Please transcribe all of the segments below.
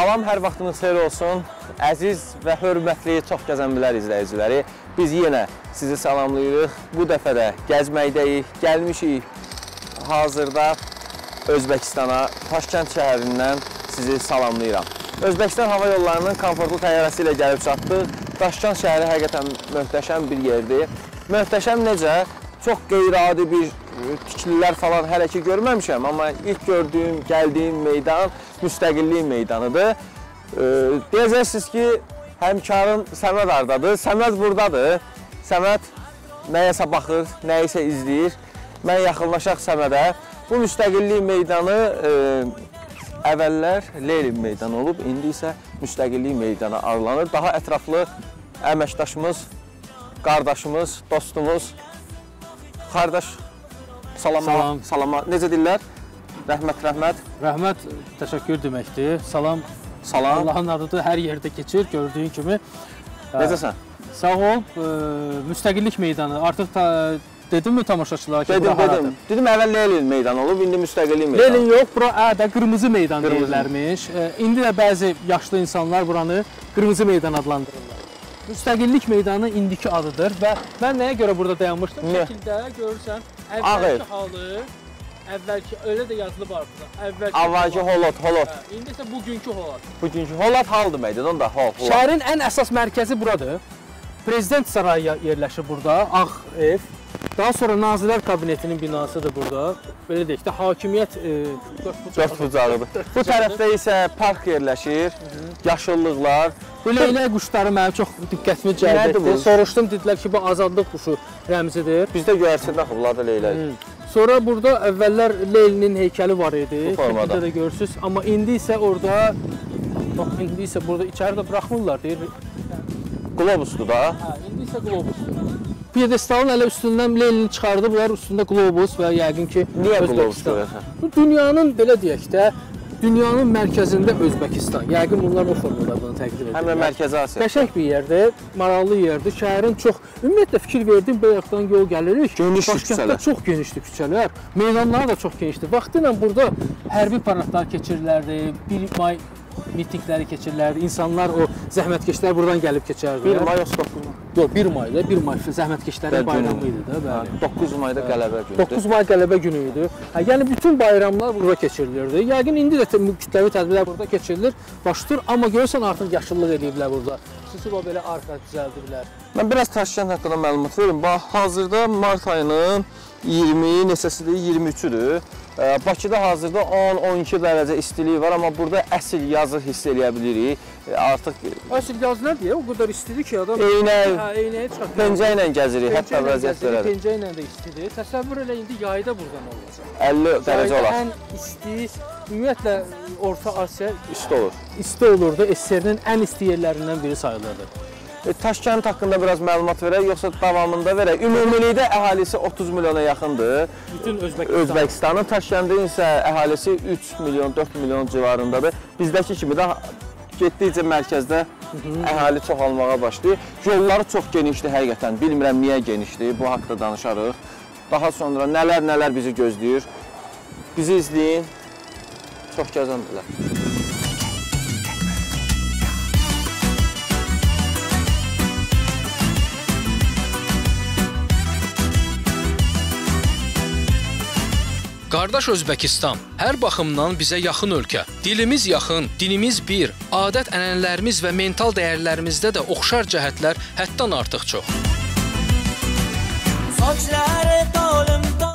Salam, hər vaxtınız xeyir olsun. Əziz və hörmətli çox gəzənbilər izləyiciləri, biz yenə sizi salamlayırıq. Bu dəfə də gəzməkdəyik, gəlmişik hazırda Özbəkistana, Taşkənd şəhərindən sizi salamlayıram. Özbəkistan hava yollarının komfortlu təyyarəsi ilə gəlib çatdıq. Daşkənd şəhəri həqiqətən möhtəşəm bir yerdir. Möhtəşəm necə? Çox qeyri-adi bir tikililər falan hələ ki görməmişəm, amma ilk gördüyüm, gəldiyim meydan müstəqillik meydanıdır. Deyəcəksiniz ki, həmkarım Səməd hardadır? Səməd buradadır. Səməd nəyəsə baxır, nəyisə izləyir. Mən yaxınlaşaq Səmədə. Bu müstəqillik meydanı e, əvvəllər Lenin meydanı olub, indi isə müstəqillik meydanı adlanır. Daha ətraflı əməkdaşımız, qardaşımız, dostumuz, qardaş salama, Salam. salama. Necə deyirlər? Rəhmət, rəhmət. Rəhmət təşəkkür deməkdir. Salam Salam. Allahın adıdır. Hər yerdə keçir gördüyün kimi. Necəsən? Sağ ol. E, müstəqillik meydanı. Artıq ta, dedimmi tamaşaçılara ki, Dedim, bura haradır? dedim. Dedim əvvəl Lenin meydanı olub, indi müstəqillik meydanı. Lenin yox, bura ədə qırmızı meydan Qırmızı. deyirlərmiş. E, indi də bəzi yaşlı insanlar buranı qırmızı meydan adlandırırlar. Müstəqillik meydanı indiki adıdır və mən nəyə görə burada dayanmışdım? Şəkildə görürsən. Əvvəlki halı, əvvəlki elə də yazılı var burada. Əvvəlki Avvalki holot, holot. Hə, İndi isə bugünkü holot. Bugünkü holot hal deməkdir, onda hol. holot. Şəhərin ən əsas mərkəzi buradır. Prezident sarayı yerləşir burada, Ağ ev. Daha sonra Nazirlər Kabinetinin binasıdır burada. Belə deyək də hakimiyyət e, Dörd bucağıdır. Bu tərəfdə isə park yerləşir, yaşıllıqlar. Bu leylək quşları mənim çox diqqətimi cəlb etdi. bu? Soruşdum, dedilər ki, bu azadlıq quşu rəmzidir. Bizdə göyərçin axı, bunlar da leylək. Sonra burada əvvəllər Leylinin heykəli var idi. Bu formada. Də görürsüz. Amma indi isə orada bax indi isə burada içəridə buraxmırlar deyir. Qlobusdur da. Hə, indi isə qlobusdur. Piedestalın elə üstündən Leylini çıxardıblar, üstündə qlobus və yəqin ki, Niyə qlobus qoyursan? Bu dünyanın belə deyək də, dünyanın mərkəzində Özbəkistan. Yəqin bunlar o formada bunu təqdim Həm də edirlər. Mərkəzi Asiya. Qəşəng bir yerdir, maraqlı yerdir. Şəhərin çox ümumiyyətlə fikir verdim, bayaqdan yol gəlirik. Genişdir küçələr. çox genişdir küçələr. Meydanlar da çox genişdir. Vaxtilə burada hərbi paradlar keçirilərdi. 1 may mitinqləri keçirilərdi. İnsanlar o zəhmətkeşlər buradan gəlib keçərdi. 1 may 9 may. Yox, 1 mayda, 1 may zəhmətkeşlərin bayramı idi də, bəli. 9 mayda qələbə günüdür. 9 may qələbə günü idi. Hə, yəni bütün bayramlar burada keçirilirdi. Yəqin indi də kütləvi tədbirlər burada keçirilir. Başdır, amma görürsən artıq yaşıllıq ediblər burada. Xüsusi o belə arxa düzəldiblər. Mən biraz Taşkənd haqqında məlumat verim. Bax, hazırda mart ayının 20, neçəsidir? 23-üdür. Bakıda hazırda 10-12 dərəcə istilik var, amma burada əsl yazı hiss eləyə bilirik. Artıq Əsl yaz nədir? O qədər istidir ki, adam Eynək, hə, eynəyə çıxıb. pencə ilə gəzirik, hətta vəziyyət belədir. Pencə ilə də istidir. Təsəvvür elə indi yayda buradan olacaq. 50 dərəcə olar. Ən isti, ümumiyyətlə Orta Asiya İsti olur. isti olurdu. SSR-nin ən isti yerlərindən biri sayılırdı. E, Taşkənd haqqında biraz məlumat verək, yoxsa davamında verək? Ümumilikdə əhalisi 30 milyona yaxındır. Bütün Özbəkistan. Özbəkistanın Taşkəndin isə əhalisi 3 milyon, 4 milyon civarındadır. Bizdəki kimi də getdikcə mərkəzdə əhali çoxalmağa başlayır. Yolları çox genişdir həqiqətən. Bilmirəm niyə genişdir. Bu haqqda danışarıq. Daha sonra nələr-nələr bizi gözləyir. Bizi izləyin. Çox gəzəndilər. Qardaş Özbəkistan hər baxımdan bizə yaxın ölkə. Dilimiz yaxın, dinimiz bir, adət-ənənələrimiz və mental dəyərlərimizdə də oxşar cəhətlər həddən artıq çox.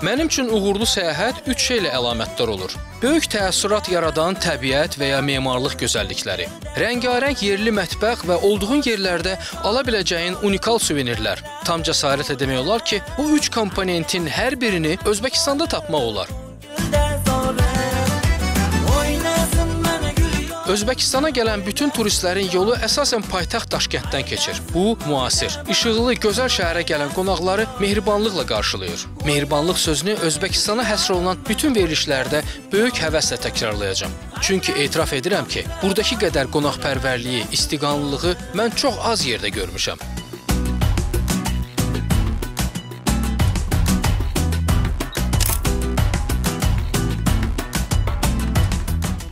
Mənim üçün uğurlu səyahət 3 şeylə əlamətdar olur. Böyük təəssürat yaradan təbiət və ya memarlıq gözəllikləri, rəngarəng yerli mətbəx və olduğun yerlərdə ala biləcəyin unikal suvenirlər. Tam cəsarətlə demək olar ki, bu üç komponentin hər birini Özbəkistanda tapmaq olar. Özbəkistana gələn bütün turistlərin yolu əsasən paytaxt Daşkənddən keçir. Bu müasir, işıqlı, gözəl şəhərə gələn qonaqları mehribanlıqla qarşılayır. Mehribanlıq sözünü Özbəkistana həsr olunan bütün verilişlərdə böyük həvəslə təkrarlayacağam. Çünki etiraf edirəm ki, burdakı qədər qonaqpərvərliyi, istiqanlılığı mən çox az yerdə görmüşəm.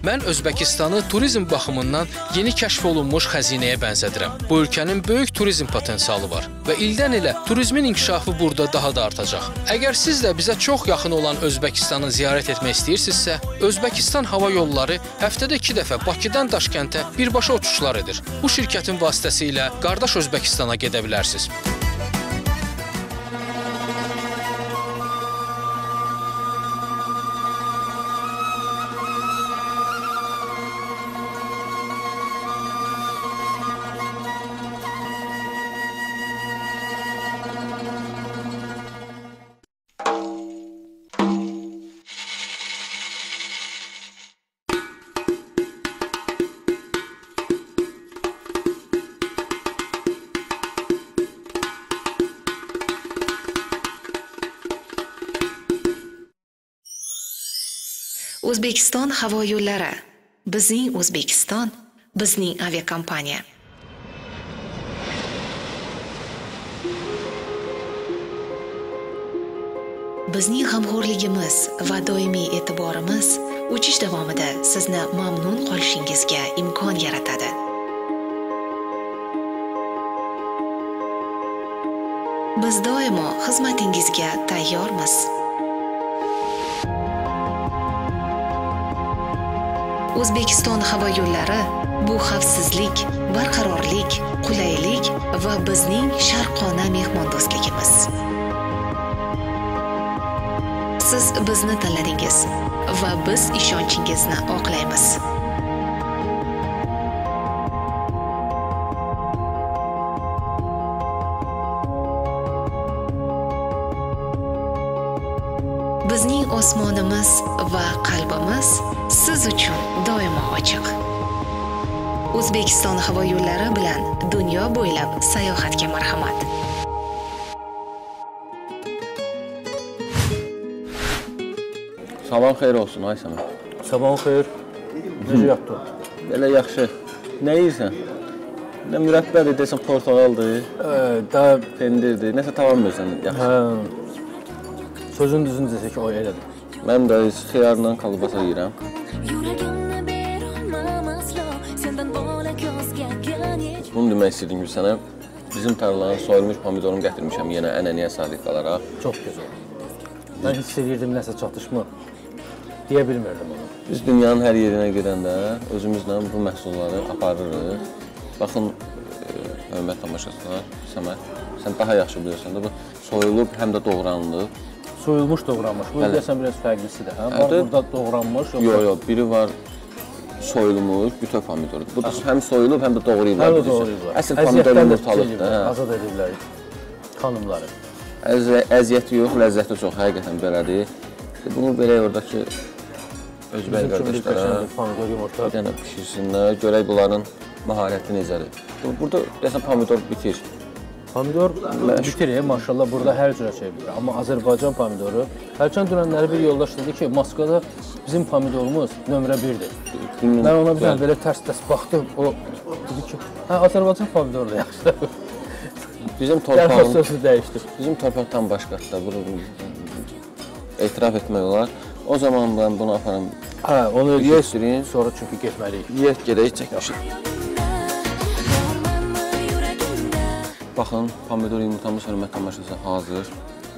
Mən Özbəkistanı turizm baxımından yeni kəşf olunmuş xəzinəyə bənzədirəm. Bu ölkənin böyük turizm potensialı var və ildən ilə turizmin inkişafı burada daha da artacaq. Əgər siz də bizə çox yaxın olan Özbəkistanı ziyarət etmək istəyirsinizsə, Özbəkistan hava yolları həftədə 2 dəfə Bakıdan Daşkəntə birbaşa uçuşlar edir. Bu şirkətin vasitəsilə qardaş Özbəkistana gedə bilərsiniz. O'zbekiston havo yo'llari. Bizning O'zbekiston, bizning aviakompaniya. Bizning g'amxo'rligimiz va doimiy e'tiborimiz uchish davomida sizni mamnun qolishingizga imkon yaratadi. Biz doimo xizmatingizga tayyormiz. O'zbekiston havo yo'llari bu xavfsizlik, barqarorlik, qulaylik va bizning sharqona mehmondo'stligimiz. Siz bizni tanladingiz va biz ishonchingizni oqlaymiz. Bizning osmonimiz va qalbimiz siz uchun doimo ochiq. O'zbekiston havo yo'llari bilan dunyo bo'ylab sayohatga marhamat. Sabahın xeyir olsun ay sənə. Sabahın xeyir. Necə yatdın? Belə yaxşı. Nə yeyirsən? Nə mürəbbədir, desən portağaldır, Ə, da pendirdir. Nəsə tavam versən yaxşı. hə sözün düzünü desək o elədir. Mən də xiyarla kolbasa yeyirəm. Bunu demək istəyirdim ki, sənə bizim tarladan soyulmuş pomidorumu gətirmişəm yenə ənənəyə sadiq qalaraq. Çox gözəl. Mən hiss edirdim nəsə çatışmır. Deyə bilmirdim onu. Biz dünyanın hər yerinə gedəndə özümüzlə bu məhsulları aparırıq. Baxın, e, hörmət tamaşaçılar, Səməd, sən daha yaxşı bilirsən də bu soyulub həm də doğranılıb. Soyulmuş doğranmış. Bu deyəsən biraz fərqlisidir, hə? Var burada doğranmış, yoxsa Yox, yox, biri var soyulmuş bütöv pomidordur. Bu da həm soyulub, həm də doğrayıblar. Hə, bilirsən. doğrayıblar. Əsl pomidor yumurtalıqdır. Hə. Azad edirlər xanımları. Əz- Əziyyəti yox, ləzzəti çox, həqiqətən belədir. Bunu belə oradakı özbək qardaşlara pomidor yumurta. bir dənə bişirsinlər, görək bunların maharəti necədir. Bu- Burada deyəsən pomidor bitir. Pomidor bitirir, maşallah burada hər cürə şey bilir. Amma Azərbaycan pomidoru, hərçənd dünənləri bir yoldaş dedi ki, Moskvada bizim pomidorumuz nömrə 1-dir. Günün- Mən ona bir belə tərs-tərs baxdım. O dedi ki, hə Azərbaycan pomidoru da yaxşıdır. Bizim torpağımız sözü dəyişdi. Bizim torpaqdan başqadır. Bunu etiraf etmək olar. O zaman mən bunu aparım. Hə, onu Yetişdirin. yes, sonra çünki getməliyik. Yet gedək çəkmişik. Baxın, pomidor yumurtamız hörmət tamaşası hazır.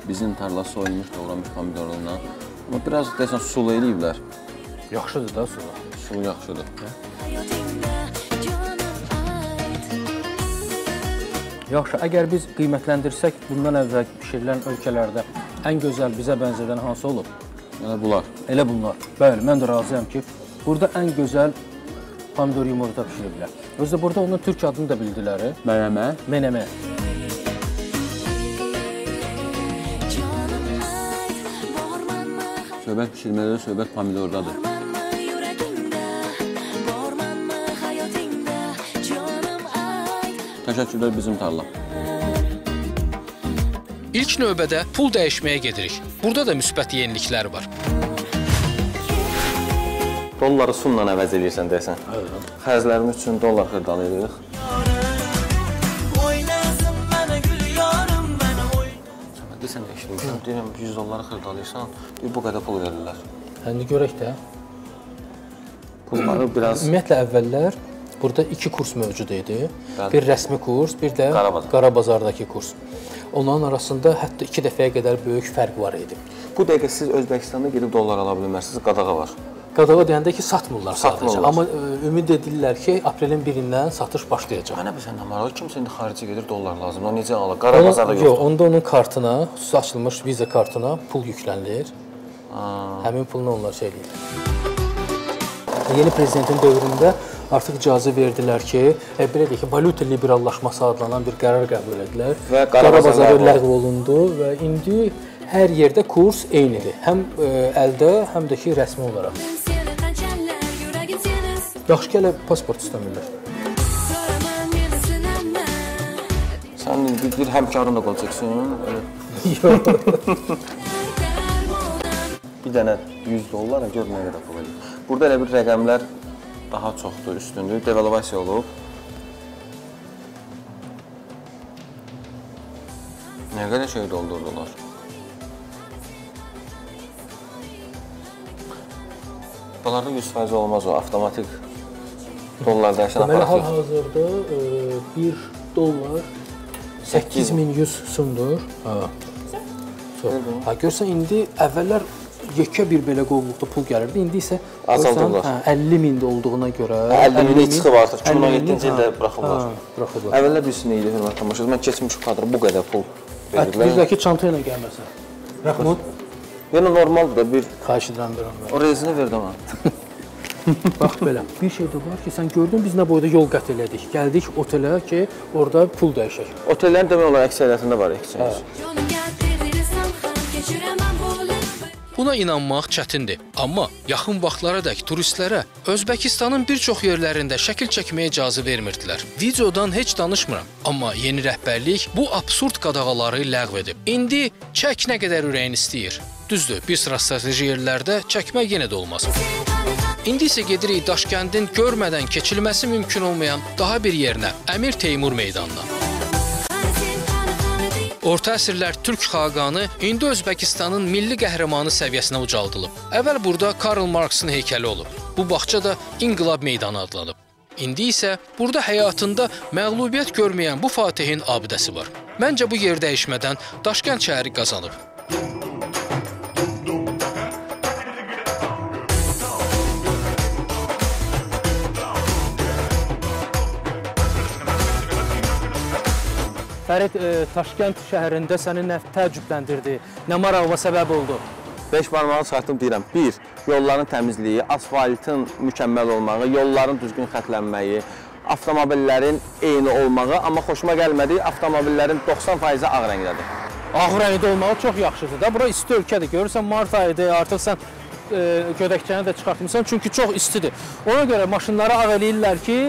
Bizim tarla soyulmuş, doğranmış pomidorlarla. Amma biraz desən sulu eləyiblər. Yaxşıdır da su. Sulu yaxşıdır. ayt Yaxşı, əgər biz qiymətləndirsək, bundan əvvəl bişirilən ölkələrdə ən gözəl bizə bənzədən hansı olub? Yəni bunlar. Elə bunlar. Bəli, mən də razıyam ki, burada ən gözəl pomidor yumurta bişiriblər. Özdə burada onun türk adını da bildilər. Ayt bormanmi Söhbət bişirmədə söhbət pomidordadır. Təşəkkürlər bizim tarla. İlk növbədə pul dəyişməyə gedirik. Burada da müsbət yeniliklər var. Dolları sunla əvəz edirsən desən. Xərclərimiz üçün dollar xırdalayırıq. Oy Desən eşitmişəm, deyirəm 100 dolları xırdalayırsan, deyir bu qədər pul verirlər. İndi görək də. Bunları biraz Ümumiyyətlə əvvəllər burada iki kurs mövcud idi. Bəli. Bir rəsmi kurs, bir də Qarabazar. Qarabazardakı kurs. Onların arasında hətta 2 dəfəyə qədər böyük fərq var idi. bu dəqiqə siz Özbəkistanda gedib dollar ala bilmərsiniz, qadağa var. Qadağa deyəndə ki, satmırlar sadəcə. Satmırlar. Amma ə, ümid edirlər ki, aprelin 1-dən satış başlayacaq. Mənə bilsən nə maraq, kimsə indi xarici gedir dollar lazımdır. O necə alır? Qarabazarda Yox, yoxdur. onda onun kartına, xüsusi açılmış viza kartına pul yüklənilir. Həmin pulla onlar şey eləyir. Yeni prezidentin dövründə artıq icazə verdilər ki, e, belə deyək ki, valyuta liberallaşması adlanan bir qərar qəbul edilər. Və Qarabazar ləğv ləğv olundu və indi hər yerdə kurs eynidir. Həm ə, əldə, həm də ki, rəsmi olaraq. Yaxşı ki, hələ pasport istəmirlər. Sən bir həmkarın da qol çəksin. elə Bir dənə 100 dollara gör nə qədər pul edir. Burada elə bir rəqəmlər daha çoxdur, üstündür, devalvasiya olub. Nə qədər şey doldurdular. Bunlarda 100% olmaz o, avtomatik dollar dəyişən Deməli aparat yox. hal-hazırda ə, 1 dollar 8100 sundur. Ha. Çox. Ha görsən indi əvvəllər yekə bir belə qovluqda pul gəlirdi. İndi isə görsən, hə, 50 mində olduğuna görə 50 minə çıxıb artıq. 50 min, 2017-ci ildə buraxıblar. ha, Buraxıblar. Əvvəllər bilsin idi hörmətli tamaşaçılar. Mən keçmiş kadra bu qədər pul Bir verdilər. də ki çanta ilə gəlməsən. Rəhmət Yəni normaldır da bir xahiş edirəm bir o rezini verdi ona. Bax belə. Bir şey də var ki, sən gördün biz nə boyda yol qət elədik. Gəldik otelə ki, orada pul dəyişək. Otellərin demək olar əksəriyyətində var exchange. bo'lib Buna inanmaq çətindir, amma yaxın vaxtlaradək turistlərə Özbəkistanın bir çox yerlərində şəkil çəkməyə icazə vermirdilər. Videodan heç danışmıram, amma yeni rəhbərlik bu absurd qadağaları ləğv edib. İndi çək nə qədər ürəyin istəyir. Düzdür, bir sıra strateji yerlərdə çəkmək yenə də olmaz. İndi isə gedirik Daşkəndin görmədən keçilməsi mümkün olmayan daha bir yerinə, Əmir Teymur meydanına. Orta əsrlər türk xaqanı indi Özbəkistanın milli qəhrəmanı səviyyəsinə ucaldılıb. Əvvəl burada Karl Marksın heykəli olub. Bu bağça da İnqilab meydanı adlanıb. İndi isə burada həyatında məğlubiyyət görməyən bu Fatihin abidəsi var. Məncə bu yer dəyişmədən Daşkənd şəhəri qazanıb. Fərid e, Daşkənd şəhərində səni nə təəccübləndirdi? Nə marağına səbəb oldu? 5 barmağı çatdım deyirəm. 1. Yolların təmizliyi, asfaltın mükəmməl olmağı, yolların düzgün xətlənməyi, avtomobillərin eyni olmağı, amma xoşuma gəlmədi, avtomobillərin 90%-i ağ rəngdədir. Ağ rəngdə olmağı çox yaxşıdır da. Bura isti ölkədir. Görürsən mart ayıdır, artıq sən e, gödəkçəni də çıxartmısan çünki çox istidir. Ona görə maşınları ağ eləyirlər ki,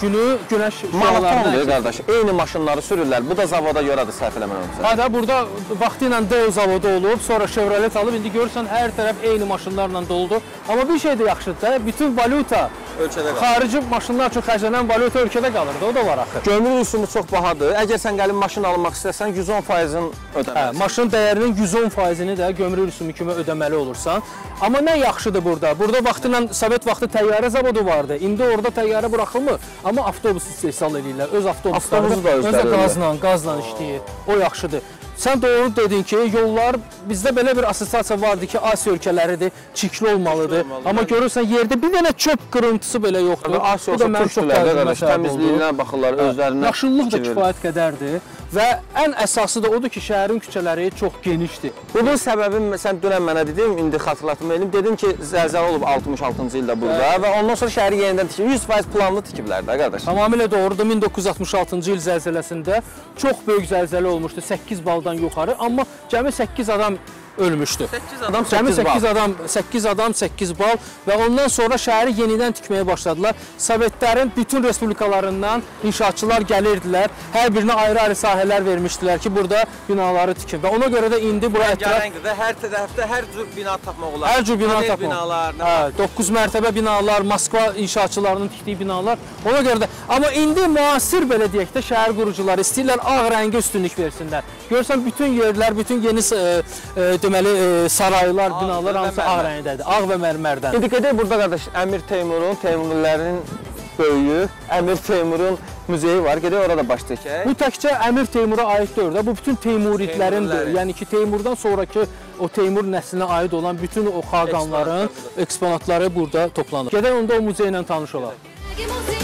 günü günəş şüalarına qardaş. Eyni maşınları sürürlər. Bu da zavoda görədir səhv eləmirəmsə. Hə burada vaxtı ilə Deo zavodu olub, sonra Chevrolet alıb, indi görürsən hər tərəf eyni maşınlarla doludur. Amma bir şey də yaxşıdır da, bütün valyuta Ölkədə qalır. xarici maşınlar üçün xərclənən valyuta ölkədə qalır da, o da var axı. Gömrük rüsumu çox bahadır. Əgər sən gəlib maşın almaq istəsən 110%-in Hə, ödəməlisən. maşın dəyərinin 110%-ni də gömrük rüsumu kimi ödəməli olursan. Amma nə yaxşıdır burada? Burada vaxtı ilə Sovet vaxtı təyyarə zavodu vardı. İndi orada təyyarə buraxılmır, amma avtobus istehsal edirlər. Öz avtobusları Avtobusu da özləri edirlər. qazla, qazla işləyir. O yaxşıdır. Sən doğru dedin ki, yollar bizdə belə bir assosiasiya vardı ki, Asiya ölkələridir, çirkli olmalıdır. olmalıdır. Amma görürsən yerdə bir dənə çöp qırıntısı belə yoxdur. Asiya Bu da olsa türkdülər də qardaş. Təmizliyinə baxırlar, özlərinə. Yaşıllıq da kifayət qədərdir və ən əsası da odur ki, şəhərin küçələri çox genişdir. Bunun səbəbi sən dünən mənə dedin, indi xatırlatma edim. Dedin ki, zəlzələ olub 66-cı ildə burada və ondan sonra şəhəri yenidən tikib 100% planlı tikiblər də qardaş. Tamamilə doğrudur. 1966-cı il zəlzələsində çox böyük zəlzələ olmuşdu, 8 baldan yuxarı, amma cəmi 8 adam ölmüşdü. 8 adam Cəmi 8 bal. 8 adam, 8 adam 8 bal və ondan sonra şəhəri yenidən tikməyə başladılar. Sovetlərin bütün respublikalarından inşaatçılar gəlirdilər. Hər birinə ayrı-ayrı sahələr vermişdilər ki, burada binaları tikin. Və ona görə də indi bura ətraf Rəngdə hər tərəfdə hər cür bina tapmaq olar. Hər cür bina Panel tapmaq. binalar, Hə, 9 mərtəbə binalar, Moskva inşaatçılarının tikdiyi binalar. Ona görə də amma indi müasir belə deyək də şəhər qurucuları istəyirlər ağ rəngə üstünlük versinlər. Görsən bütün yerlər, bütün yeni e, e, deməli e, saraylar, ağ binalar hamısı ağ rəngdədir. Ağ və mərmərdən. İndi gedək burada qardaş Əmir Teymurun, Teymurluların böyüyü, Əmir Teymurun muzeyi var. Gedək orada başlayaq. Bu təkcə Əmir Teymura aiddir də. Bu bütün Teymuridlərindir. Yəni ki, Teymurdan sonrakı o Teymur nəslinə aid olan bütün o xaqanların eksponatları burada toplanır. Gedək onda o muzeylə tanış olaq. Gedək.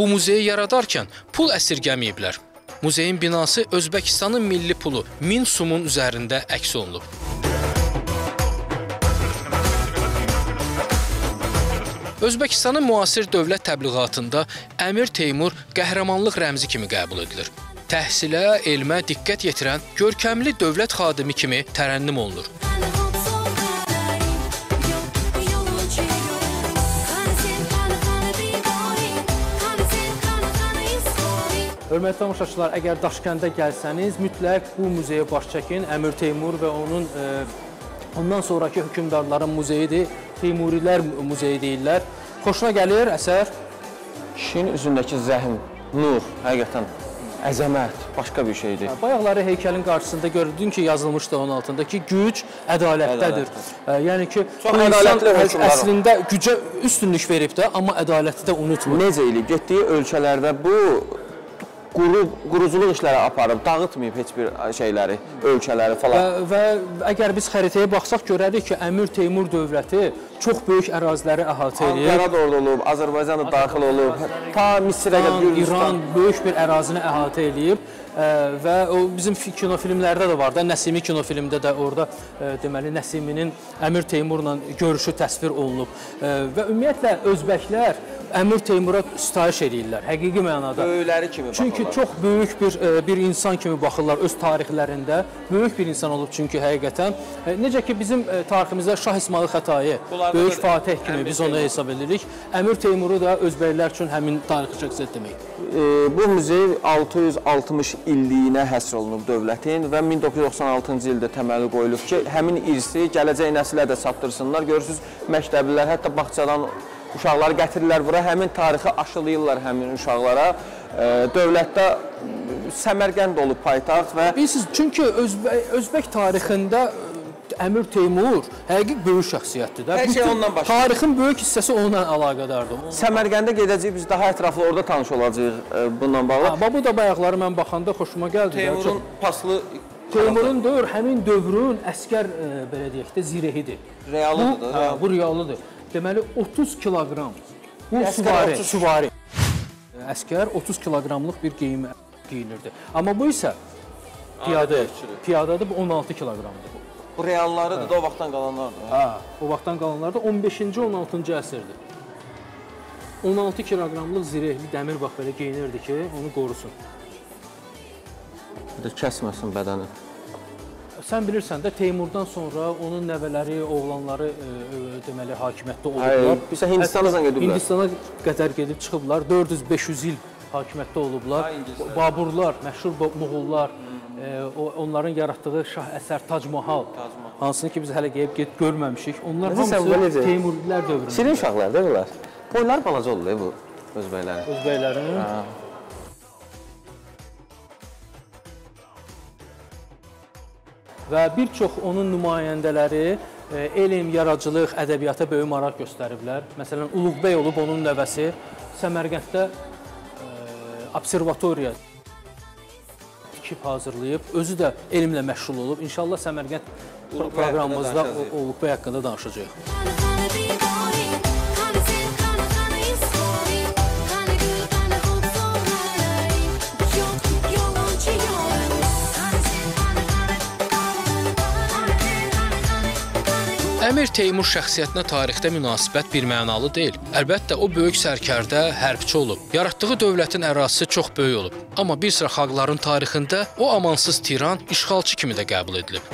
Bu muzeyi yaradarkən pul əsirgəməyiblər. Muzeyin binası Özbəkistanın milli pulu 1000 sumun üzərində əks olunub. Özbəkistanın müasir dövlət təbliğatında Əmir Teymur qəhrəmanlıq rəmzi kimi qəbul edilir. Təhsilə, elmə diqqət yetirən görkəmli dövlət xadimi kimi tərənnüm olunur. Hörmətli tamaşaçılar, əgər Daşkəndə gəlsəniz, mütləq bu muzeyə baş çəkin. Əmir Teymur və onun e, ondan sonrakı hökmdarların muzeyidir. Teymurilər muzeyi deyirlər. Xoşuna gəlir əsər? Kişinin üzündəki zəhm, nur, həqiqətən əzəmət, başqa bir şeydir. Bayaqları heykəlin qarşısında gördün ki, yazılmışdı onun altında ki, güc ədalətdədir. E, yəni ki, Çox bu insan əslində gücə üstünlük verib də, amma ədaləti də unutmur. Necə eləyib? Getdiyi ölkələrdə bu quru, quruculuq işləri aparıb, dağıtmayıb heç bir şeyləri, ölkələri Və, falan. və əgər biz xəritəyə baxsaq görərik ki, Əmir Teymur dövləti çox böyük əraziləri əhatə edir. Ankara da orada olub, Azərbaycan da daxil olub, ta Misrə qədər, İran, İran Gürcüstan. böyük bir ərazini əhatə ə, və o bizim fi- kinofilmlərdə də var da, Nəsimi kinofilmdə də orada ə, deməli Nəsiminin Əmir Teymurla görüşü təsvir olunub Ə, və ümumiyyətlə özbəklər Əmir Teymura sitayiş eləyirlər həqiqi mənada. Böyükləri kimi Çünki baxırlar. çox böyük bir ə, bir insan kimi baxırlar öz tarixlərində. Böyük bir insan olub çünki həqiqətən. Necə ki bizim tariximizdə Şah İsmayıl Xətai, böyük fatih kimi biz onu hesab edirik. Əmir Teymuru da özbəklər üçün həmin tarixi şəxsiyyət deməkdir. E, bu muzey 660 illiyinə həsr olunub dövlətin və 1996-cı ildə təməli qoyulub ki, həmin irsi gələcək nəslə də çatdırsınlar. Görürsüz, məktəblilər, hətta bağçadan uşaqları gətirirlər bura, həmin tarixi aşılayırlar həmin uşaqlara. E, dövlətdə Səmərqənd olub paytaxt və Bilirsiniz, çünki Özbək, Özbək tarixində Əmir Teymur həqiqi böyük şəxsiyyətdir də. Hər şey ondan başlayır. Tarixin böyük hissəsi onunla əlaqədardır. Səmərqəndə gedəcəyik, biz daha ətraflı orada tanış olacağıq e, bununla bağlı. Ha, bu da bayaqları mən baxanda xoşuma gəldi. Teymurun paslı Teymurun dövr həmin dövrün əskər ə, belə deyək də zirəhidir. Realıdır Bu, hə, bu realıdır. Deməli 30 kiloqram. Bu süvari, 30. süvari. Əskər 30 kiloqramlıq bir geyim geyinirdi. Amma bu isə piyada, piyadadır, bu 16 kiloqramdır. Bu reallarıdır da o vaxtdan qalanlardır. Ha, o vaxtdan qalanlar da 15-ci, 16-cı əsrdir. 16 kiloqramlıq zirehli dəmir bax belə geyinirdi ki, onu qorusun. Bir də kəsməsin bədəni. Sən bilirsən də Teymurdan sonra onun nəvələri, oğlanları e, deməli hakimiyyətdə olublar. bilirsən, Hindistana zəng ediblər. Hindistana qədər gedib çıxıblar. 400-500 il hakimiyyətdə olublar. İngilislər. Baburlar, məşhur Moğollar, o, onların yaratdığı şah əsər Tac Mahal, hansını ki biz hələ gəlib get görməmişik. Onlar hamısı? Teymurilər dövründə. Şirin uşaqlar da bunlar. Boylar balaca olur bu özbəklərin. Özbəklərin. Və bir çox onun nümayəndələri elm, yaradıcılıq, ədəbiyyata böyük maraq göstəriblər. Məsələn, Uluqbəy olub onun nəvəsi Səmərqənddə observatoriya tikib hazırlayıb, özü də elmlə məşğul olub. İnşallah Səmərqənd proqramımızda danışacağıq. o- Uluqbəy haqqında danışacağıq. Əmir Teymur şəxsiyyətinə tarixdə münasibət birmənalı deyil. Əlbəttə o böyük sərkərdə, hərbçi olub. Yaratdığı dövlətin ərazisi çox böyük olub. Amma bir sıra xalqların tarixində o amansız tiran, işğalçı kimi də qəbul edilib.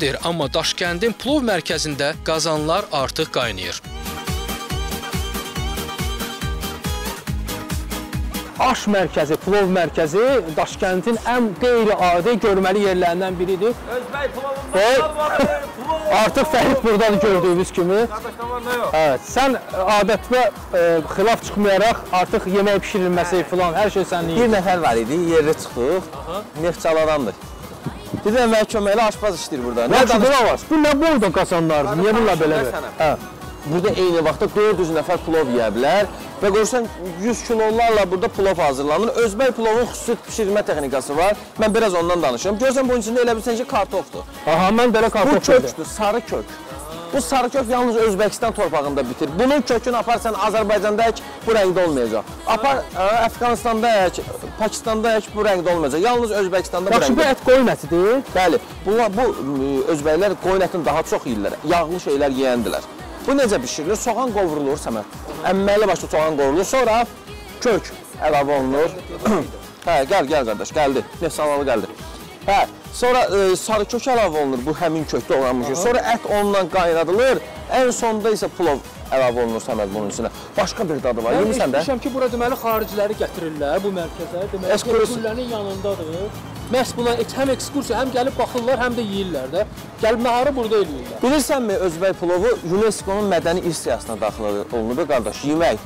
Səhərdir, amma Daşkəndin plov mərkəzində qazanlar artıq qaynayır. Aş mərkəzi, plov mərkəzi Daşkəntin ən qeyri-adi görməli yerlərindən biridir. Özbək plovundan! Artıq Fərid burdadır gördüyünüz kimi. Evet, sən adətinə e, xilaf çıxmayaraq artıq yemək bişirilməsi filan hər şey sənin Bir nəfər var idi, yerdə çıxdıq. Neftçaladandır. Də mənə köməkli aşpaz işləyir burada. Nə Yaxşı, danış? buna var. Bu nə boyda qasanlardır? Niyə bunlar belə? Sənə. Hə. Burada eyni vaxtda 400 nəfər plov yeyə bilər və görürsən 100 kilolarla burada plov hazırlanır. Özbək plovun xüsusi bişirmə texnikası var. Mən biraz ondan danışıram. Görürsən bunun içində elə bilirsən ki, kartofdur. Aha, mən belə Bu kartof kökdür, sarı kök. Bu sarı kök yalnız Özbəkistan torpağında bitir. Bunun kökünü aparsan Azərbaycanda ək bu rəngdə olmayacaq. Apar ə, Əfqanistanda ək, Pakistanda ək bu rəngdə olmayacaq. Yalnız Özbəkistanda bu Yaxşı, bu rəngdə. ət qoyun ətidir. Bəli, bu bu ə, özbəklər qoyun ətini daha çox yeyirlər. Yağlı şeylər yeyəndilər. Bu necə bişirilir? Soğan qovrulur Səməd. Əmməli başda soğan qovrulur, sonra kök əlavə olunur. hə, gəl, gəl qardaş, gəldi. Neft salalı gəldi. Hə, sonra ə, sarı kök əlavə olunur bu həmin kökdə olan şey. Sonra ət onunla qaynadılır. Ən sonda isə plov əlavə olunur Səməd bunun içinə. Başqa bir dadı var. Yemisən də? Eşitmişəm ki, bura deməli xariciləri gətirirlər bu mərkəzə. Deməli, güllənin yanındadır. Məhz bunlar ek- həm ekskursiya, həm gəlib baxırlar, həm də yeyirlər də. Gəlib naharı burada eləyirlər. Bilirsənmi Özbək plovu UNESCO-nun mədəni irs siyahısına daxil olunub qardaş. Yemək.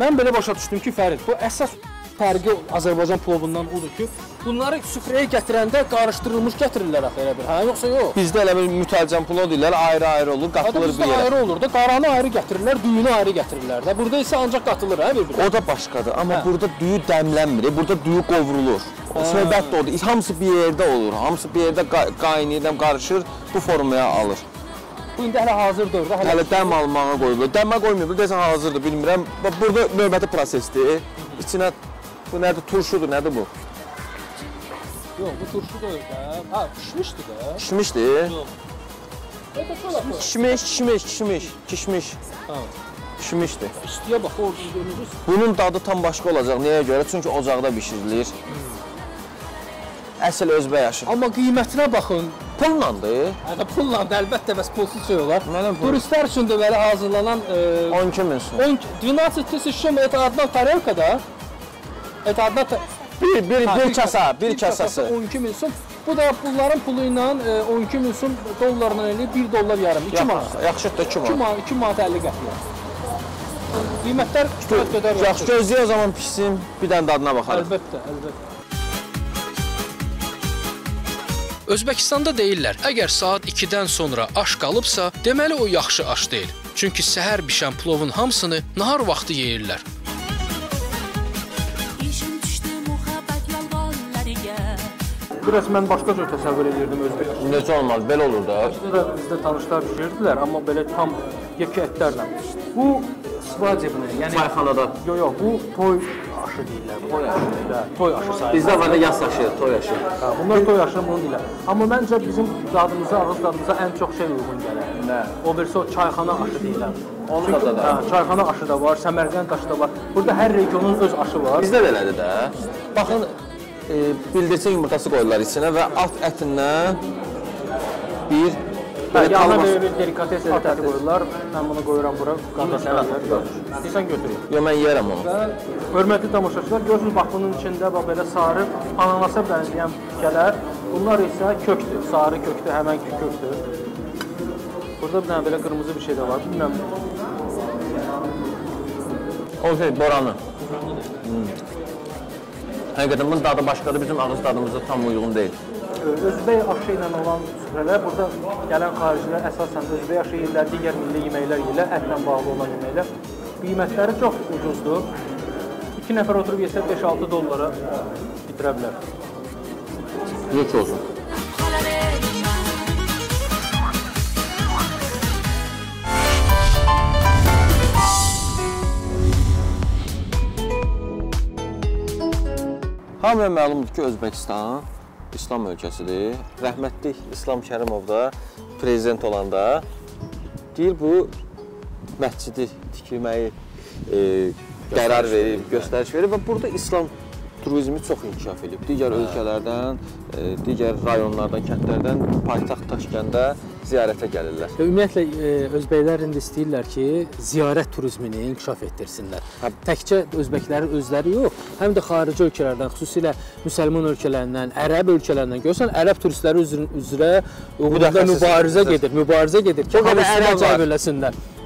Mən belə başa düşdüm ki, Fərid, bu əsas fərqi Azərbaycan plovundan odur ki, bunları süfrəyə gətirəndə qarışdırılmış gətirirlər axı elə bir, hə, yoxsa yox? Bizdə elə bir mütəccəm plov deyirlər, ayrı-ayrı olur, Hatta qatılır bir yerə. ayrı olur da, qaranı ayrı gətirirlər, düyünü ayrı gətirirlər də. Burada isə ancaq qatılır, hə, bir-birinə. O da başqadır, amma burada düyü dəmlənmir, burada düyü qovrulur. O söhbət də odur. Hamısı bir yerdə olur, hamısı bir yerdə qa- qaynayır, qarışır, bu formaya alır. Bu indi hələ hazır dövrdə, hələ Hələ dəm almağa qoyulur. Dəmə qoymayıb, desən hazırdır, bilmirəm. Bax burada növbəti prosesdir. İçinə bu nədir? Turşudur, nədir bu? yox, bu turşu deyil də. Ha, pişmişdi də. Kişmişdir. Hətta şöyle Kişmiş, kişmiş, kişmiş, kişmiş. Ha. Kişmişdir. İstiyə bax, orada görünür. Bunun dadı tam başqa olacaq. Niyə görə? Çünki ocaqda bişirilir. Əsl özbək aşı. Amma qiymətinə baxın. Pullandır. Yəni pulla da əlbəttə bəs pulsuz şey olar. Mənə pul. Turistlər üçün də belə hazırlanan e, 12 min su. 10 12 tысяч шум это одна тарелка, да? Ətadda bir, bir, ha, bir kasa, bir kasası. 12 min sum. Bu da bunların pulu ilə e, 12 min sum dollarla eləyir 1 dollar yarım, 2 manat. Yaxşıdır 2 manat. 2 manat, 2 manat 50 qəpik. Qiymətlər kifayət qədər yaxşı. Yaxşı gözləyək o zaman pişsin, bir dənə dadına baxarıq. Əlbəttə, əlbəttə. Özbəkistanda deyirlər, əgər saat 2-dən sonra aş qalıbsa, deməli o yaxşı aş deyil. Çünki səhər bişən plovun hamısını nahar vaxtı yeyirlər. Biraz mən başqa cür təsəvvür edirdim özbək. Necə olmaz, belə olur da. Bizdə bizdə tanışlar bişirirdilər, amma belə tam yekə ətlərlə. Bu svadebni, yəni Çayxanada. Yox, yox, bu toy aşı deyirlər. Toy aşı deyirlər. Toy aşı sayılır. Bizdə var da yas aşı, toy aşı. Ha, bunlar toy aşı bunu deyirlər. Amma məncə bizim dadımıza, ağız dadımıza ən çox şey uyğun gəlir. Nə? O birisi o çayxana aşı deyirlər. Onu Çünki- da da. Ha, çayxana aşı da var, Səmərqənd aşı da var. Burada hər regionun öz aşı var. Bizdə belədir də. Baxın, bildirçin yumurtası qoyurlar içinə və alt ətindən bir yanına talmas. belə bir delikates at əti qoyurlar. Mən bunu qoyuram bura. Qardaşlar yer. Deyirsən götürün. Yox, mən yeyərəm onu. Və hörmətli tamaşaçılar, görürsünüz bax bunun içində bax belə sarı ananasa bənzəyən tikələr. Bunlar isə kökdür. Sarı kökdür, həmən ki kökdür. Burada bir dənə belə qırmızı bir şey də var. Bilmirəm. O şey, boranı. Hmm. Həqiqətən bunun dadı başqadır, bizim ağız dadımıza tam uyğun deyil. Özbək aşı ilə olan süfrələr burada gələn xaricilər əsasən özbək aşı yeyirlər, digər milli yeməklər yeyirlər, ətlə bağlı olan yeməklər. Qiymətləri çox ucuzdur. 2 nəfər oturub yesə 5-6 dollara bitirə bilər. Yox olsun. Hamıya məlumdur ki, Özbəkistan İslam ölkəsidir. Rəhmətli İslam Kərimov da prezident olanda deyir bu məscidi tikilməyi e, qərar verib, göstəriş verib və burada İslam turizmi çox inkişaf edib. Digər ölkələrdən, e, digər rayonlardan, kəndlərdən paytaxt Daşkəndə ziyarətə gəlirlər. Ümumiyyətlə e, özbəklər indi istəyirlər ki, ziyarət turizmini inkişaf etdirsinlər. Hə. Təkcə özbəklərin özləri yox, həm də xarici ölkələrdən, xüsusilə müsəlman ölkələrindən, ərəb ölkələrindən görsən, ərəb turistləri üzrə, Müdafiəsi- mübarizə gedir, mübarizə gedir ki, istəyir ərəb cəy var.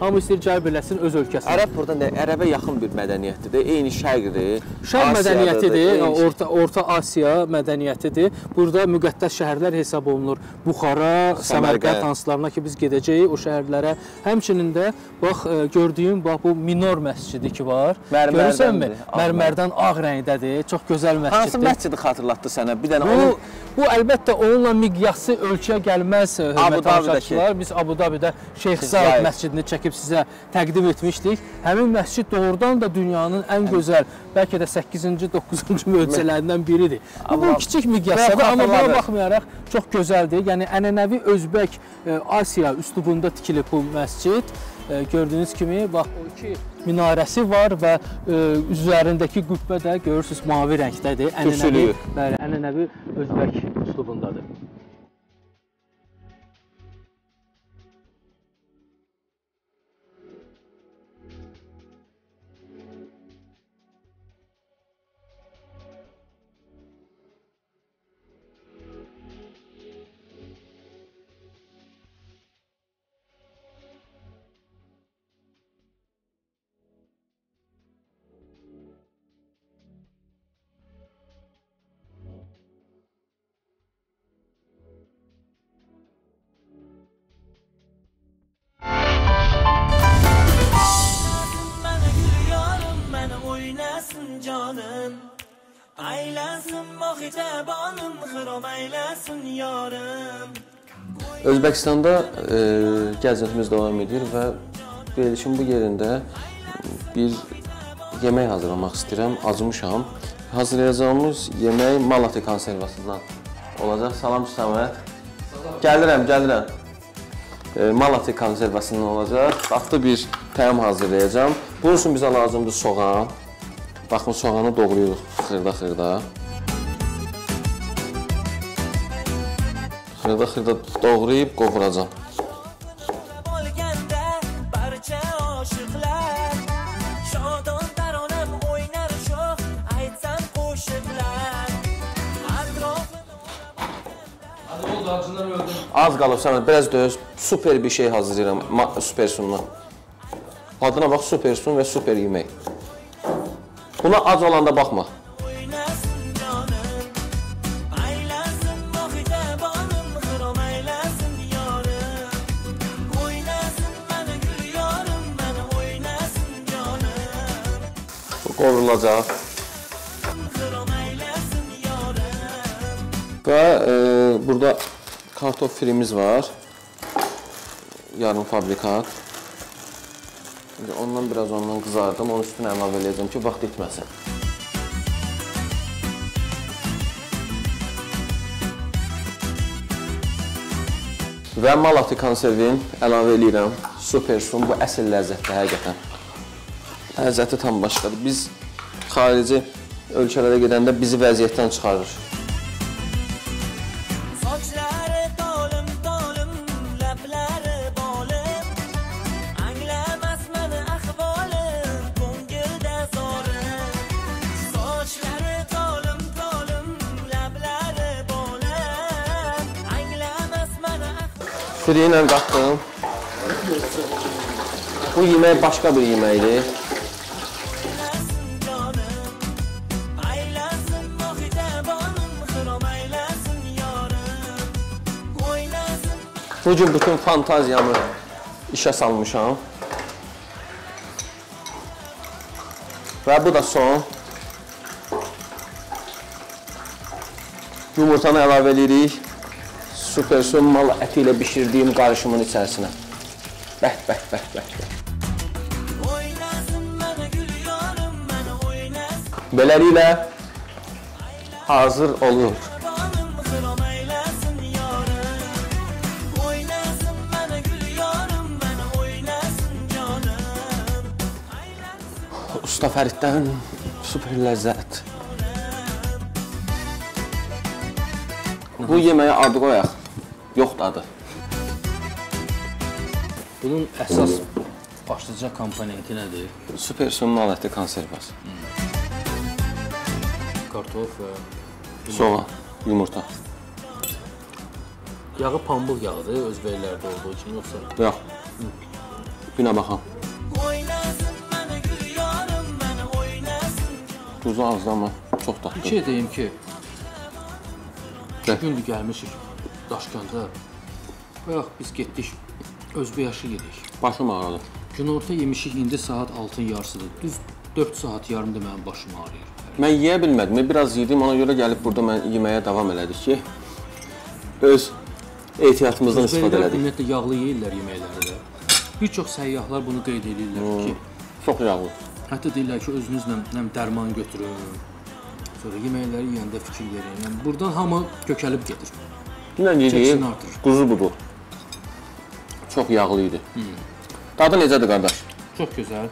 Hamı istəyir cəy birləsin öz ölkəsinə. Ərəb burada nə? Ərəbə yaxın bir mədəniyyətdir. Eyni şərqdir. Şərq mədəniyyətidir, eyni şey. Orta Orta Asiya mədəniyyətidir. Burada müqəddəs şəhərlər hesab olunur. Buxara, Səmərqənd hansılarına ki biz gedəcəyik o şəhərlərə. Həmçinin də bax e, gördüyüm bax bu minor məscidi ki var. Görürsənmi? Mərmərdən ağ rəngdədir. Çox gözəl Hansı məsciddir. məscidi xatırlatdı sənə? Bir dənə Bu onun bu əlbəttə onunla miqyası ölçüyə gəlməz e, hörmətli tamaşaçılar. Biz Abu Dabidə Şeyx Zayed. məscidini çəkib sizə təqdim etmişdik. Həmin məscid doğrudan da dünyanın ən gözəl, bəlkə də 8-ci, 9-cu möcüzələrindən biridir. Bu, bu kiçik miqyasdadır, amma buna baxmayaraq çox gözəldir. Yəni ənənəvi özbək e, Asiya üslubunda tikilib bu məscid. E, Gördüyünüz kimi bax o iki minarəsi var və e, üzərindəki qübbə də görürsüz mavi rəngdədir. Ənənəvi, bəli, ənənəvi özbək üslubundadır. Özbəkistanda e, gəzintimiz davam edir və verilişin bu yerində bir yemək hazırlamaq istəyirəm. Acımışam. Hazırlayacağımız yemək Malati konservasından olacaq. Salam Səməd. Gəlirəm, gəlirəm. E, Malati konservasından olacaq. Dadlı bir təyam hazırlayacağam. Bunun üçün bizə lazımdır soğan. Baxın, soğanı doğrayırıq xırda-xırda. Aytsam qo'shiqlar Atrofim Az qalıb Səməd, biraz döz. Super bir şey hazırlayıram. Super sunla. Adına bax, super sun və super yemək. Buna ac olanda baxma. Yarım Və e, burada kartof firimiz var. Yarım fabrikat. Ondan biraz ondan qızardım. Onun üstünə əlavə edəcəm ki, vaxt itməsin. Və Malati konservin əlavə eləyirəm. Super sun, bu əsl ləzzətdir həqiqətən. Ləzzəti tam başqadır. Biz xarici ölkələrə gedəndə bizi vəziyyətdən çıxarır. Firi ilə qatdım. Bu yemək başqa bir yeməkdir. Bu gün bütün fantaziyamı işə salmışam. Və bu da son. Yumurtanı əlavə edirik. Supersun mal əti ilə bişirdiyim qarışımın içərisinə. Bəh, bəh, bəh, bəh. Beləliklə hazır olur. Fəriddən super ləzzət. Bu yeməyə ad qoyaq. Yoxdur adı. Bunun əsas başlıca komponenti nədir? Supersun mal əti konservası. Kartof və Soğan, yumurta. yağı pambıq yağıdır, özbəklərdə olduğu kimi yoxsa Yox. Günə baxam. Duzu azdı amma çox dadlı. Bir şey deyim ki. 2 gündür gəlmişik Daşkəndə. Bayaq biz getdik Özbəyaşı yedik. Başım ağrıdı. Günorta yemişik, indi saat 6-ın yarısıdır. Düz 4 saat yarımdır mənim başım ağrıyır. Mən yeyə bilmədim. Biraz yedim, ona görə gəlib burada mən yeməyə davam elədik ki, öz ehtiyatımızdan istifadə elədik. ümumiyyətlə yağlı yeyirlər yeməklərdə. Bir çox səyyahlar bunu qeyd edirlər ki, Çox yağlı. Hətta deyirlər ki, özünüzlə nəm dərman götürün. Sonra yeməkləri yeyəndə fikir verin. Yəni burdan hamı kökəlib gedir. Dünən artır. quzu budu. Çox yağlı idi. Dadı necədir qardaş? Çox gözəl.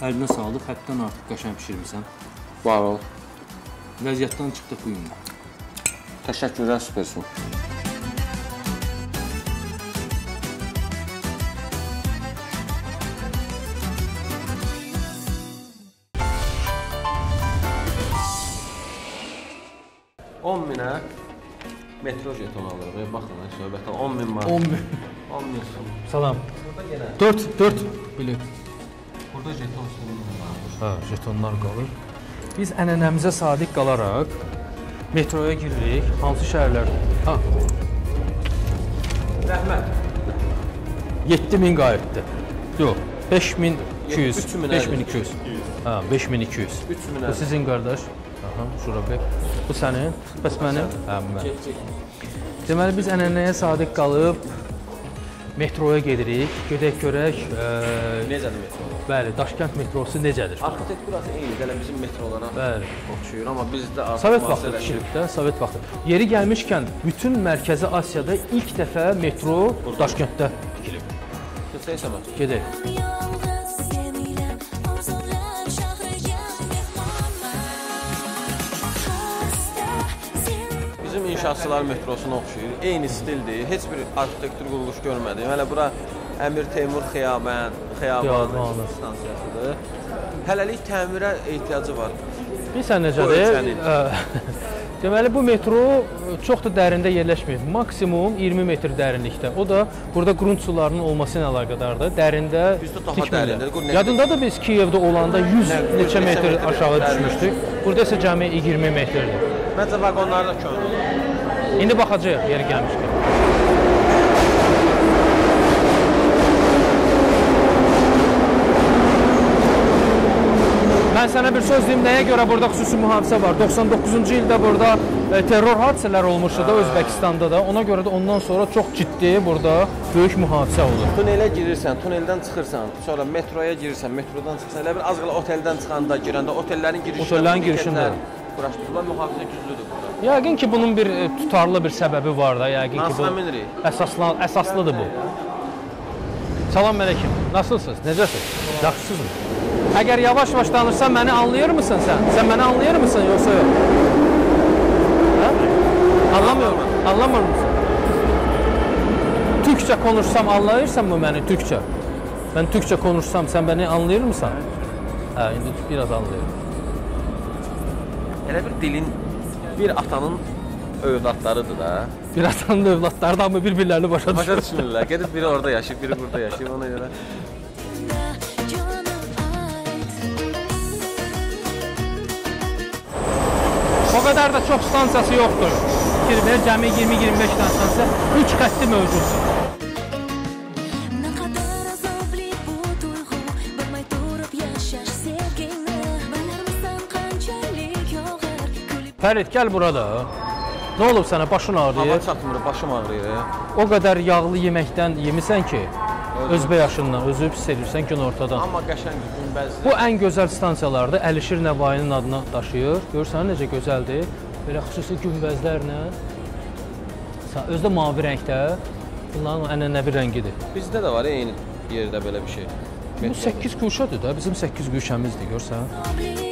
Əlinə sağlıq, həddən artıq qəşəng bişirmisən. Var ol. Vəziyyətdən çıxdıq bu gün. Təşəkkürlər, supersun. Jeton alırıq. Baxın, söhbətə 10 min var. 10 min. 10 min sum. Salam. Burada yenə 4 4 bilet. burada jeton var. Hə, jetonlar qalır. Biz ənənəmizə sadiq qalaraq metroya giririk. Hansı şəhərlər? Ha, Rəhmət. 7000 qayıtdı. Yox, 5200. 3000 5200. Hə, 5200. 3000 Bu sizin qardaş. Aha, Şurabek. Bu sənin, bəs mənim? Hə, mən. Deməli biz ənənəyə sadiq qalıb metroya gedirik. Gedək görək, ə, Necədir metro? bəli, Daşkənd metrosu necədir? Arxitekturası eynidir, elə bizim metrolara Bəli. oxşuyur, amma bizdə artıq Sovet vaxtı tikilib də, Sovet vaxtı. Yeri gəlmişkən bütün Mərkəzi Asiyada ilk dəfə metro Daşkənddə tikilib. Keçəysəm. Gedək. İnşaatçılar metrosuna oxşuyur. Eyni stildir. Heç bir arxitektur quruluş görmədim. Hələ bura Əmir Teymur Xiyabən, Xiyabanı Xiyabanı. stansiyasıdır. Hələlik təmirə ehtiyacı var. Bilirsən necədir? Deməli bu metro çox da dərində yerləşmir. Maksimum 20 metr dərinlikdə. O da burada qrunt sularının olması ilə əlaqədardır. Dərində tikmirlər. Yadındadır biz Kiyevdə olanda 100 Nə- neçə metr aşağı düşmüşdük. Burada isə cəmi 20 metrdir. Məncə vaqonlar da köhnədir. İndi baxacağıq yeri gəlmişkən. Mən sənə bir söz deyim, nəyə görə burada xüsusi mühafizə var? 99-cu ildə burada e, terror hadisələri olmuşdu da Özbəkistanda da. Ona görə də ondan sonra çox ciddi burada böyük mühafizə olur. Tunelə girirsən, tuneldən çıxırsan, sonra metroya girirsən, metrodan çıxırsan. Elə bir az qala oteldən çıxanda, girəndə otellərin girişində Otellərin girişində. Quraşdırılan mühafizə güclüdür burada. Yəqin ki, bunun bir e, tutarlı bir səbəbi var da. Yəqin ki, bu əsasla əsaslıdır bu. Salam əleyküm. Nasılsınız? Necəsiz? Yaxşısınızmı? Əgər yavaş-yavaş danışsan məni anlayır mısın sən? Sən məni anlayır mısın yoxsa yox? Hə? Anlamır, anlamır mısın? Türkçə konuşsam anlayırsanmı məni Türkçə? Mən Türkçə konuşsam sən məni anlayır mısan? Hə, indi biraz anlayıram. Elə bir dilin bir atanın övladlarıdır da. Bir atanın övladları da mı bir-birlərini başa düşür? Başa düşmürlər. Gedib biri orada yaşayır, biri burada yaşayır. Ona görə O qədər də çox stansiyası yoxdur. fikir ver, cəmi 20-25 dənə stansiya 3 xətti mövcuddur. Fərid, gəl burada. Nə olub sənə? Başın ağrıyır. Hava çatmır, başım ağrıyır. O qədər yağlı yeməkdən yemisən ki, özbə yaşından özü pis edirsən gün ortadan. Amma qəşəng günbəzdir. Bu ən gözəl stansiyalardır. Əlişir Nəvainin adına daşıyır. Görürsən necə gözəldir? Belə xüsusi günbəzlərlə. Özü də mavi rəngdə. Bunların ənənəvi rəngidir. Bizdə də var eyni yerdə belə bir şey. Bu 8 guşadır da, bizim 8 guşəmizdir, görsən?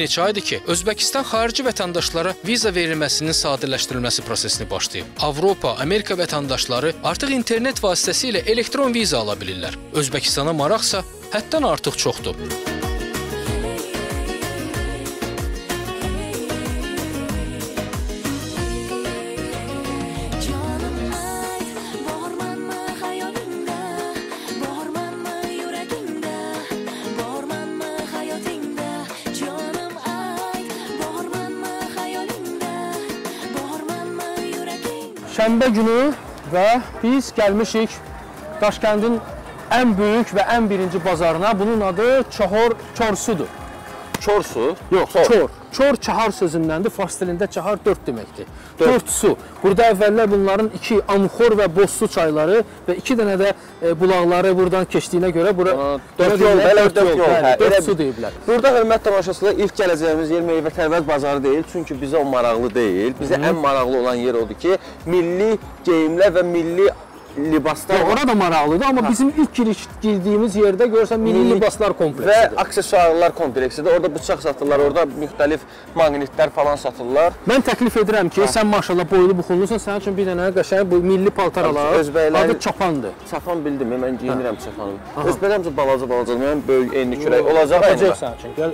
Bir neçə aydır ki, Özbəkistan xarici vətəndaşlara viza verilməsinin sadələşdirilməsi prosesini başlayıb. Avropa, Amerika vətəndaşları artıq internet vasitəsilə elektron viza ala bilirlər. Özbəkistana maraqsa həddən artıq çoxdur. Günü və biz gəlmişik Daşkəndin ən böyük və ən birinci bazarına. Bunun adı Çahor Çorsudur. Çorsu? Yox, çor. Çor çahar sözündəndir. Fars dilində çahar 4 deməkdir. 4 su. Burada əvvəllər bunların 2 Amxor və Bozsu çayları və 2 dənə də e, bulaqları buradan keçdiyinə görə bura Aa, bura dörd yol, deyirlər, belə dörd dörd yol, hə, bəli, elə dörd bir- su deyiblər. Burada hörmət tamaşaçılar ilk gələcəyimiz yer meyvə tərəvəz bazarı deyil. Çünki bizə o maraqlı deyil. Bizə ən maraqlı olan yer odur ki, milli geyimlər və milli libaslar Yox, var. ora da maraqlıdır, amma bizim ilk giriş girdiyimiz yerdə görsən milli libaslar və kompleksidir. aksesuarlar kompleksidir. Orada bıçaq satırlar, orada müxtəlif maqnitlər falan satırlar. Mən təklif edirəm ki, sən maşallah boylu buxunlusan, sənin üçün bir dənə qəşəng bu milli paltar alaq. Özbəklər- Adı çapandır. Çapan bildim, mən geyinirəm çapanı. Öz beləmcə balaca balaca, mən böyük enli kürək olacaq aynı. sənin üçün. Gəl.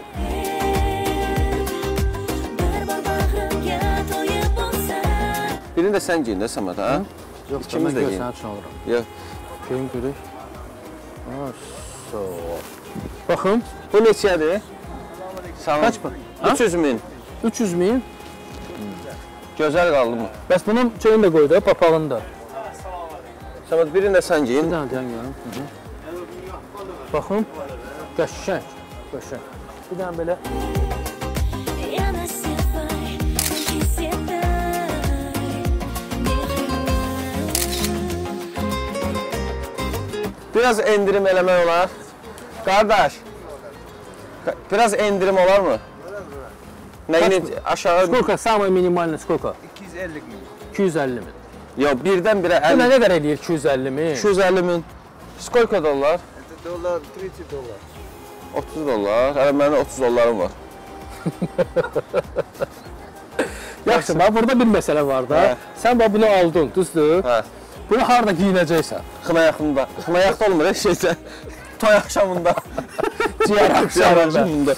Birini də sən geyin də Səməd, hə? Yox, İkimiz də geyin. sənin üçün alıram. Yox. Geyim görək. So. Baxın, Bu neçədir? Sağ Kaç bu? Ha? 300 min. 300 min. Gözəl qaldı mı? Bəs bunun şeyini də qoy da, papağını da. Səməd birini də sən Bir geyin. dənə deyən görüm. Baxın, qəşəng, qəşəng. Bir dənə belə. Biraz endirim eləmək olar. Qardaş. qa- Biraz endirim olar mı? Nəyini aşağı Сколько самое минимальное сколько? 250 min. 250 min. Yox, birdən birə Bu nə 50 qədər eləyir 250 min? 250 min. Сколько dollar? Dolar 30 dolar. 30 dollar. Hələ mənim 30 dollarım var. Yaxşı, bax burada bir məsələ var da. Hə. Sən bax bunu aldın, düzdür? Hə. Bunu harda geyinəcəksən? Xına yaxında. Xına yaxında olmur heç şeysə. Toy axşamında. Ciyər axşamında.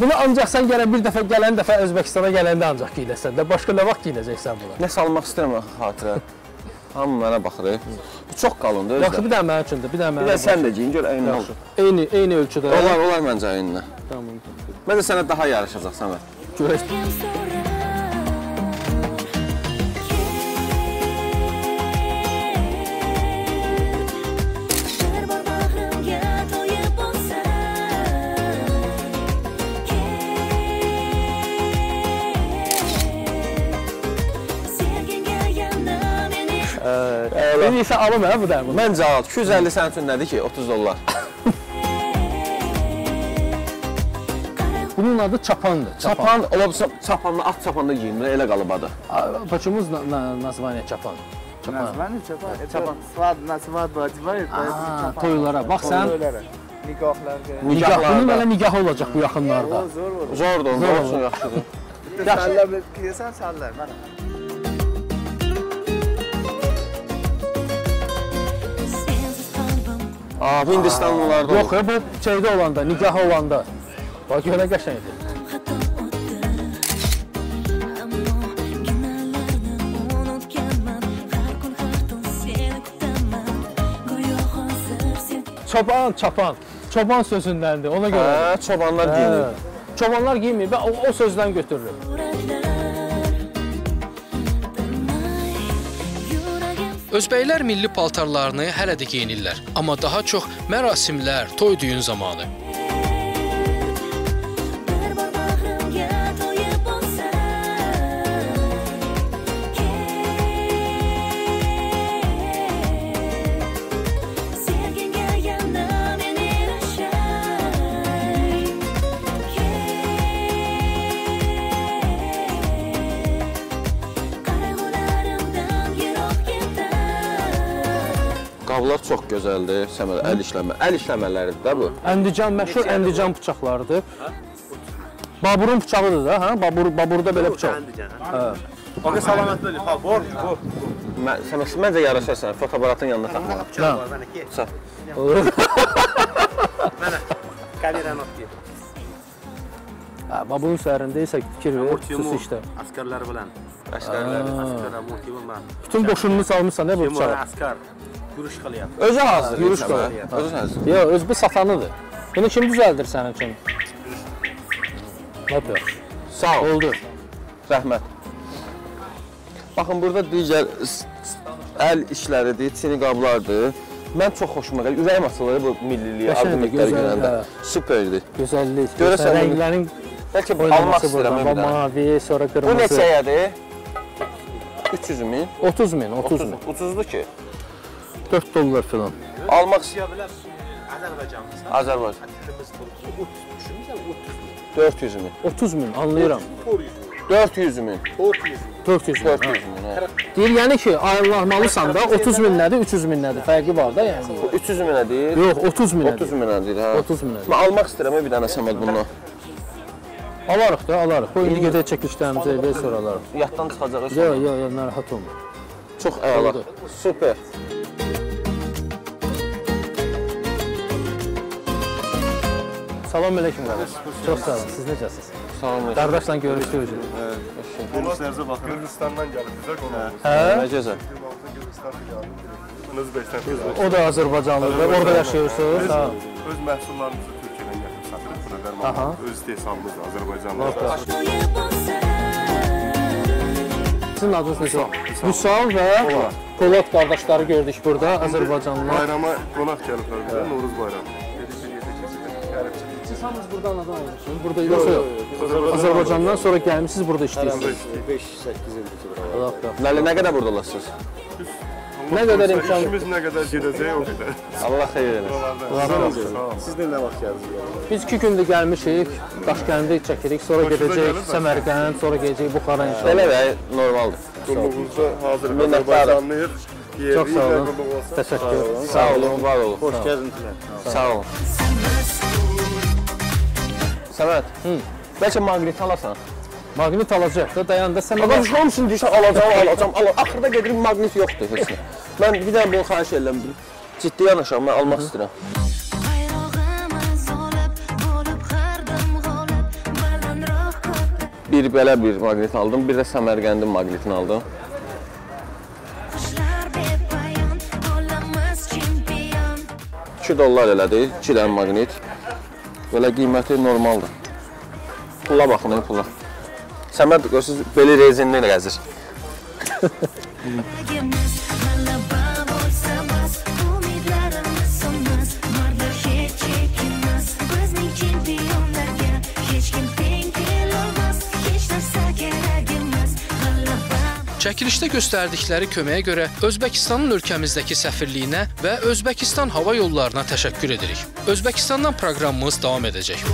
bunu ancaq sən gərək bir dəfə gələn dəfə Özbəkistana gələndə ancaq geyinəsən də. Başqa nə vaxt geyinəcəksən bunu? Nə salmaq istəyirəm axı xatirə. Hamı mənə baxır. Bu çox qalındır özü. Yaxşı, bir dənə mənim üçün də, bir dənə Bir mənim. də sən də geyin gör əynə ol. Eyni, eyni ölçüdə. Olar, olar məncə əyninlə. Tamam. Mən də sənə daha yarışacaq Səməd. Görək. Bir isə alım hə bu da bunu. Məncə al. 250 sənin üçün nədir ki? 30 dollar. Bunun adı çapandır. Çapan, ola bilsə çapanla at çapanda geyinmir, elə qalıbadır. Çapan. Почему на, на название çapan? Çapan. Naзвание чапан. Это свад, на свадьбу одевают, Aa, поэтому toylara. Bax sən Toylara, Nikohlarga. nikah bunun Nikahlarda. elə nikah olacaq bu yaxınlarda. O zo'r bo'ladi. Zordur, Zor olsun olur. yaxşıdır. Bitta salla bilib kiyasan, salla. Hindistanlılarda Yox, bu şeydə olanda, nikah olanda. Bax görə qəşəngdir. Çoban, çapan. Çoban sözündəndir, ona görə. Hə, çobanlar geyinir. Çobanlar giymir və o, o sözdən götürülür. Özbəklər milli paltarlarını hələ də geyinirlər, amma daha çox mərasimlər, toy düyün zamanı. Qablar çox gözəldir. Səməd əl işləmə. Əl işləmələridir də bu. Əndican məşhur Əndican bıçaqlarıdır. Baburun bıçağıdır da, hə? Babur Baburda belə bıçaq. Aga salamat ol. Ha, bor, bor. Mən sənə məncə yaraşar sənə fotoaparatın yanına taxmaq. Hə. Bana ki. Sağ. Kameranı at. Hə, Baburun üzərində isə fikir ver, xüsusi işdə. Askarlar bilan. Əsgərlər. Askarlar motivim ben. Bütün boşununu salmısan da bu Timur bıçağı. askar. Kılıyorum. Özü hazır. Yürüyüş Səməd. qalır. Özü hazır. Yox, öz bu satanıdır. Bunu kim düzəldir sənin üçün? Nədir? Sağ ol. Oldu. Rəhmət. Baxın burada digər əl işləridir, çini qablardır. Mən çox xoşuma gəlir. Ürəyim açılır bu milliliyə, gözəl, görəndə. hə. Superdir. Gözəllik. Görəsən rənglərin Bəlkə bu almaq istəyirəm dənə. Mavi, sonra Bu qırmızı. neçəyədir? 300 min. 30 min, 30 30 min. min. Ucuzdur ki. 4 dollar falan. Almaq Azerbaycan. Azerbaycan. Azərbaycan. Dilimiz bu. Düşünürsən 400 min. 30 min, anlayıram. 400 min. 400. 400 min. 400 hə. min. Deyir yəni ki, ayırmalısan da 30 min nədir, 300 min nədir? Fərqi var da yəni. Bu 300 minə deyir. Yox, 30 min 30 nədir? minə deyir, hə. 30 min nədir? Mən almaq istəyirəm bir dənə Səməd bundan. Alarıq da, alarıq. Bu indi gedək çəkilişlərimizə evə sonra alarıq. Yaddan çıxacaq. Yox, yox, yox, narahat olma. Çox əla. Super. Salam əleykum qardaş. Çox sağ olun. Siz necəsiniz? Sağ olun. Qardaşla görüşdük. Qonaqlarınıza baxın. Gürcüstandan gəlib bizə qonağımız. Hə? Nə gözəl. Gürcüstandan gəlib. Özbəkistan. O da Azərbaycanlıdır. Orada yaşayırsınız. Ha. Öz məhsullarımızı Türkiyədən gətirib satırıq bura Aha. dərman. Öz istehsalımız da Azərbaycanlı. to'yib olsam Sizin adınız necə? Vüsal və Polad qardaşları gördük burada, Azərbaycanlılar. Bayrama qonaq gəliblər bizə, Novruz bayramı. Siz hamınız burada anadan olmuşsunuz. Burada yoxsa yox? Azərbaycandan sonra gəlmisiniz, burada işləyirsiniz. 5-8 ildir ki, bura. Allah Allah. Nəli nə qədər burada olasınız? Nə qədər imkan- İşimiz nə qədər gedəcək o qədər. Allah xeyir eləsin. Siz də nə vaxt gəldiniz? Biz iki gündür gəlmişik, Daşkəndi çəkirik, sonra gedəcək. Səmərqənd, sonra gedəcək Buxara inşallah. Belə də normaldır. Qulluğunuzda hazır. Azərbaycanlıyıq. Çox sağ olun. Təşəkkür. Sağ olun, var olun. Xoş gəzintilər. Sağ olun. Səməd, bəlkə maqnit alasan? Maqnit alacaq da dayan da sən Adam hamısını deyirsən alacam, alacam, alacam. Axırda gedirəm maqnit yoxdur heç nə. Mən bir dənə bunu xahiş edirəm. Ciddi yanaşam, mən almaq istəyirəm. Bir belə bir maqnit aldım, bir də Səmərqəndin maqnitini aldım. 2 dollar elədi, 2 dənə maqnit. Belə qiyməti normaldır. Pula baxın, pula. Səməd görürsüz belə rezinli gəzir. Çəkilişdə göstərdikləri köməyə görə Özbəkistanın ölkəmizdəki səfirliyinə və Özbəkistan hava yollarına təşəkkür edirik. Özbəkistandan proqramımız davam edəcək.